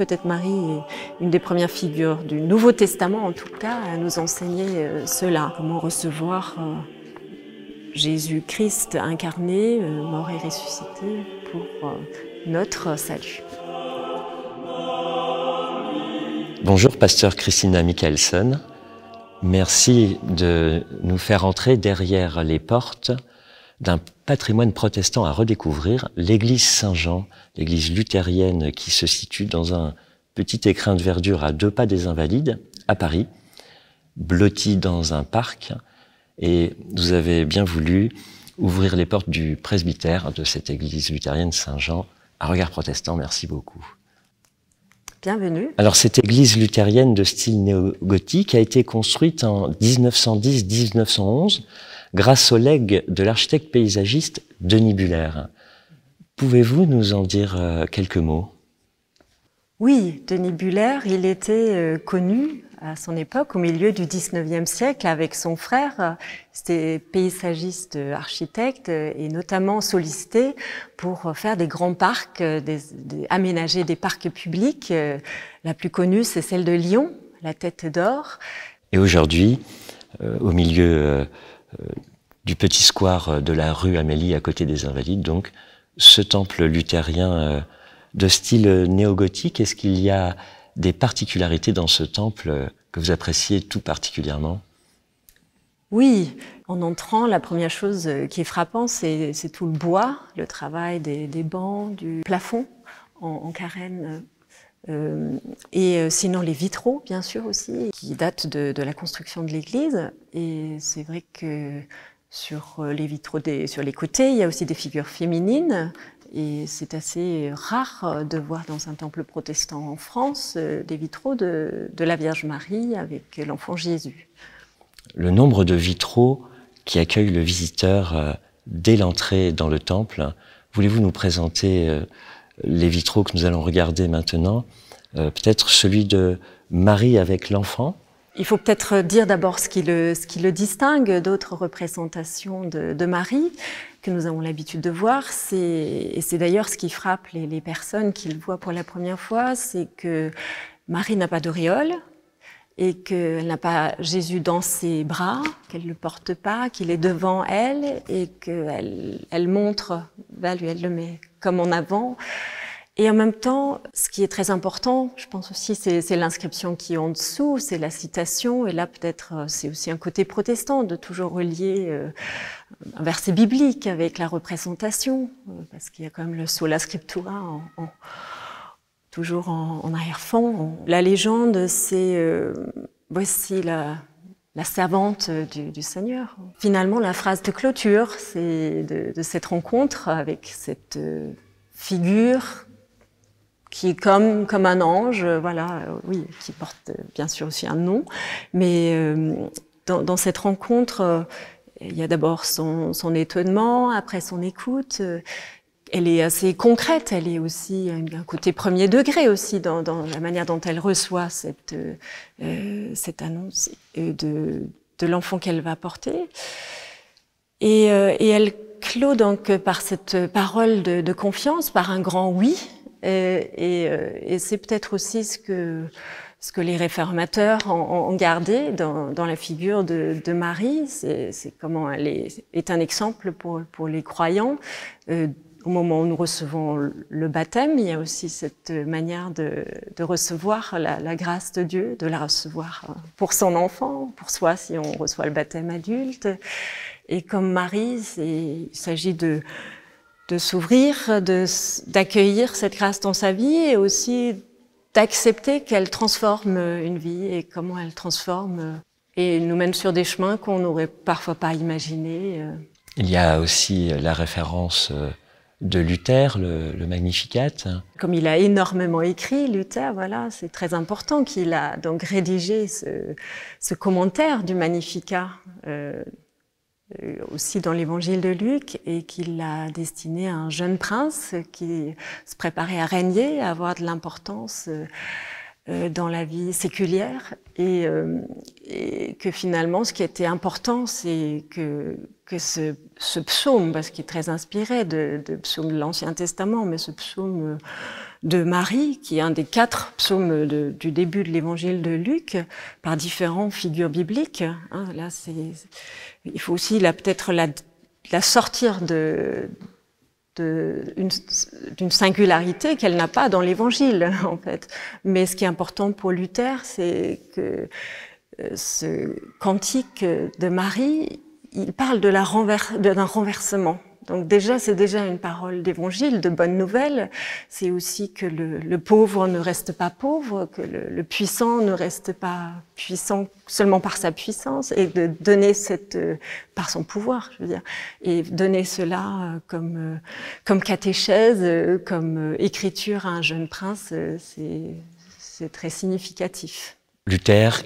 Peut-être Marie est une des premières figures du Nouveau Testament, en tout cas, à nous enseigner euh, cela, comment recevoir euh, Jésus-Christ incarné, euh, mort et ressuscité pour notre salut. Bonjour, pasteur Christina Michelson. Merci de nous faire entrer derrière les portes d'un patrimoine protestant à redécouvrir, l'église Saint-Jean, l'église luthérienne qui se situe dans un petit écrin de verdure à deux pas des Invalides, à Paris, blotti dans un parc. Et vous avez bien voulu ouvrir les portes du presbytère de cette église luthérienne Saint-Jean à regard protestant. Merci beaucoup. Bienvenue. Alors cette église luthérienne de style néo-gothique a été construite en 1910-1911 grâce au legs de l'architecte paysagiste Denis Buller. Pouvez-vous nous en dire euh, quelques mots? Oui, Denis Buller, il était euh, connu à son époque, au milieu du 19e siècle, avec son frère. C'était paysagiste architecte et notamment sollicité pour faire des grands parcs, des, aménager des parcs publics. La plus connue, c'est celle de Lyon, la Tête d'Or. Et aujourd'hui, euh, au milieu euh, du petit square de la rue Amélie à côté des Invalides, donc ce temple luthérien euh, de style néo-gothique, est-ce qu'il y a des particularités dans ce temple que vous appréciez tout particulièrement? Oui, en entrant, la première chose qui est frappante, c'est tout le bois, le travail des, bancs, du plafond en, carène. Euh, et sinon les vitraux, bien sûr aussi, qui datent de, la construction de l'église. Et c'est vrai que sur euh, les vitraux, des, sur les côtés, il y a aussi des figures féminines. Et c'est assez rare euh, de voir dans un temple protestant en France euh, des vitraux de, de la Vierge Marie avec l'enfant Jésus. Le nombre de vitraux qui accueillent le visiteur dès l'entrée dans le temple, voulez-vous nous présenter les vitraux que nous allons regarder maintenant Peut-être celui de Marie avec l'enfant il faut peut-être dire d'abord ce, qui le, distingue d'autres représentations de, Marie que nous avons l'habitude de voir. Et c'est d'ailleurs ce qui frappe les, personnes qui le voient pour la première fois, c'est que Marie n'a pas d'auréole et qu'elle n'a pas Jésus dans ses bras, qu'elle ne le porte pas, qu'il est devant elle et qu'elle elle montre bah, lui, elle le met comme en avant. Et en même temps, ce qui est très important, je pense aussi, c'est l'inscription qui est en dessous, c'est la citation. Et là, peut-être, euh, c'est aussi un côté protestant de toujours relier euh, un verset biblique avec la représentation, euh, parce qu'il y a quand même le sola scriptura toujours en, en arrière-fond. La légende, c'est voici la, la servante du, Seigneur. Finalement, la phrase de clôture, c'est de, cette rencontre avec cette figure qui est comme un ange, euh, voilà, euh, oui, qui porte euh, bien sûr aussi un nom, mais dans, cette rencontre, il y a d'abord son, étonnement, après son écoute. Elle est assez concrète, elle est aussi un côté premier degré aussi dans, dans la manière dont elle reçoit cette, euh, cette annonce de, de l'enfant qu'elle va porter. Et, et, elle clôt donc par cette parole de, de confiance, par un grand oui, et, euh, et, c'est peut-être aussi ce que, ce que les réformateurs ont, ont gardé dans, dans, la figure de, de Marie. C'est comment elle est, est, un exemple pour, pour les croyants. Euh, au moment où nous recevons le baptême, il y a aussi cette manière de, recevoir la, grâce de Dieu, de la recevoir pour son enfant, pour soi si on reçoit le baptême adulte. Et comme Marie, il s'agit de de s'ouvrir, d'accueillir cette grâce dans sa vie et aussi d'accepter qu'elle transforme une vie et comment elle transforme et nous mène sur des chemins qu'on n'aurait parfois pas imaginés. Il y a aussi la référence de Luther, le, Magnificat. Comme il a énormément écrit, Luther, voilà, c'est très important qu'il a donc rédigé ce, ce commentaire du Magnificat. Euh, aussi dans l'évangile de Luc et qu'il l'a destiné à un jeune prince qui se préparait à régner, à avoir de l'importance euh, dans la vie séculière et, et, que finalement ce qui était important c'est que, que ce, ce, psaume, parce qu'il est très inspiré de, de psaume de l'Ancien Testament, mais ce psaume de Marie, qui est un des quatre psaumes du début de l'évangile de Luc, par différentes figures bibliques. Hein, là, c'est, il faut aussi peut-être la, la sortir de, d'une singularité qu'elle n'a pas dans l'Évangile, en fait. Mais ce qui est important pour Luther, c'est que euh, ce cantique de Marie, il parle d'un renversement. Donc déjà, c'est déjà une parole d'évangile, de bonne nouvelle. C'est aussi que le, pauvre ne reste pas pauvre, que le, puissant ne reste pas puissant seulement par sa puissance, et de donner cette euh, par son pouvoir, je veux dire, et donner cela euh, comme euh, comme catéchèse, comme écriture à un jeune prince, c'est très significatif. Luther,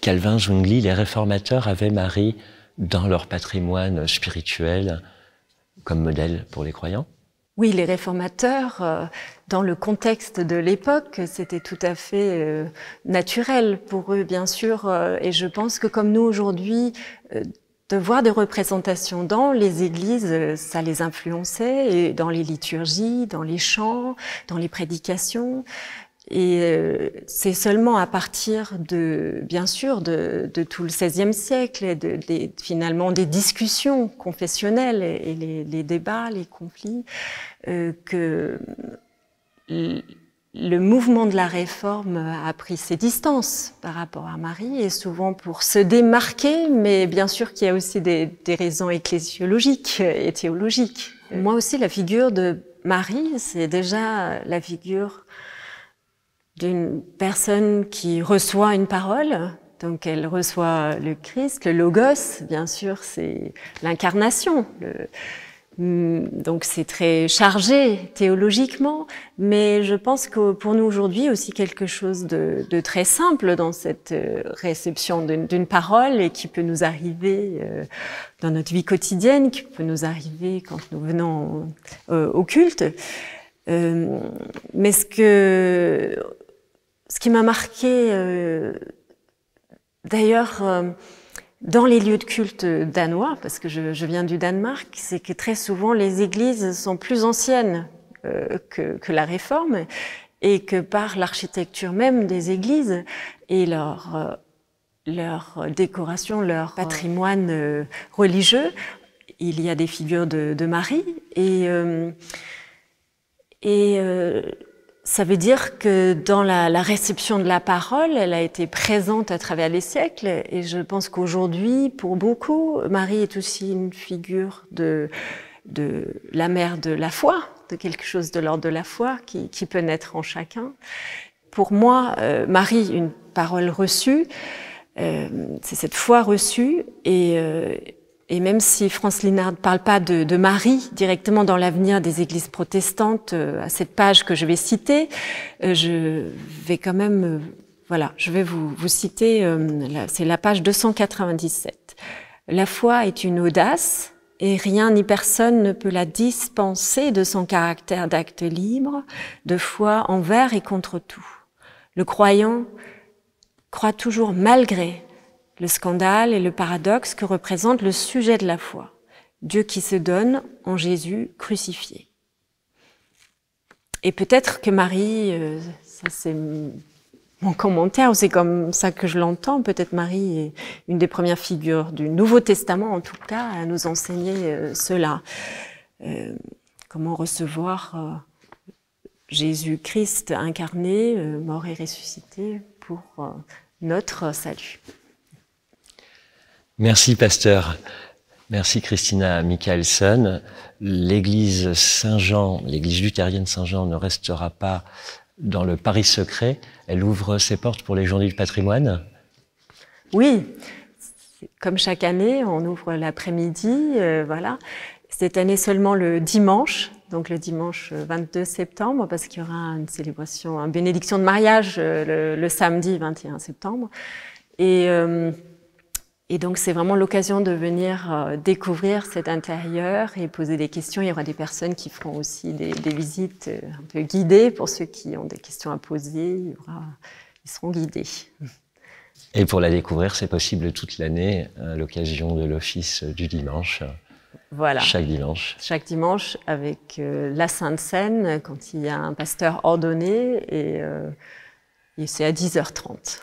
Calvin, Zwingli, les réformateurs avaient Marie dans leur patrimoine spirituel comme modèle pour les croyants Oui, les réformateurs, euh, dans le contexte de l'époque, c'était tout à fait euh, naturel pour eux, bien sûr. Euh, et je pense que comme nous aujourd'hui, de voir des représentations dans les églises, ça les influençait, et dans les liturgies, dans les chants, dans les prédications. Et euh, c'est seulement à partir de, bien sûr, de, de tout le XVIe siècle, et de, finalement des discussions confessionnelles et, les, les, débats, les conflits, euh, que le mouvement de la réforme a pris ses distances par rapport à Marie, et souvent pour se démarquer, mais bien sûr qu'il y a aussi des, des raisons ecclésiologiques et théologiques. Moi aussi, la figure de Marie, c'est déjà la figure d'une personne qui reçoit une parole. Donc elle reçoit le Christ, le Logos, bien sûr, c'est l'incarnation. Hmm, donc c'est très chargé théologiquement, mais je pense que pour nous aujourd'hui aussi quelque chose de, de, très simple dans cette euh, réception d'une parole et qui peut nous arriver euh, dans notre vie quotidienne, qui peut nous arriver quand nous venons euh, au culte. mais ce que ce qui m'a marqué, euh, d'ailleurs, euh, dans les lieux de culte danois, parce que je, viens du Danemark, c'est que très souvent les églises sont plus anciennes euh, que, la réforme et que par l'architecture même des églises et leur, décoration, leur patrimoine religieux, il y a des figures de, Marie et ça veut dire que dans la, la, réception de la parole, elle a été présente à travers les siècles. Et je pense qu'aujourd'hui, pour beaucoup, Marie est aussi une figure de, de la mère de la foi, de quelque chose de l'ordre de la foi qui, qui, peut naître en chacun. Pour moi, euh, Marie, une parole reçue, euh, c'est cette foi reçue et, euh, et même si France Linard ne parle pas de, de, Marie directement dans l'avenir des églises protestantes, euh, à cette page que je vais citer, euh, je vais quand même, euh, voilà, je vais vous, vous citer, c'est la page 297. La foi est une audace et rien ni personne ne peut la dispenser de son caractère d'acte libre, de foi envers et contre tout. Le croyant croit toujours malgré le scandale et le paradoxe que représente le sujet de la foi, Dieu qui se donne en Jésus crucifié. Et peut-être que Marie, euh, ça c'est mon commentaire, c'est comme ça que je l'entends, peut-être Marie est une des premières figures du Nouveau Testament, en tout cas, à nous enseigner euh, cela. Euh, comment recevoir Jésus-Christ incarné, mort et ressuscité pour notre salut. Merci, pasteur. Merci, Christina Michaelson. L'église Saint-Jean, l'église luthérienne Saint-Jean ne restera pas dans le Paris secret. Elle ouvre ses portes pour les journées du patrimoine. Oui, comme chaque année, on ouvre l'après-midi, euh, voilà. Cette année seulement le dimanche, donc le dimanche 22 septembre, parce qu'il y aura une célébration, une bénédiction de mariage euh, le, samedi 21 septembre. Et euh, et donc c'est vraiment l'occasion de venir euh, découvrir cet intérieur et poser des questions. Il y aura des personnes qui feront aussi des, des visites euh, un peu guidées pour ceux qui ont des questions à poser. Il y aura, ils seront guidés. Et pour la découvrir, c'est possible toute l'année à l'occasion de l'office du dimanche. Voilà. Chaque dimanche. Chaque dimanche avec la Sainte Seine, quand il y a un pasteur ordonné, et, et c'est à 10h30.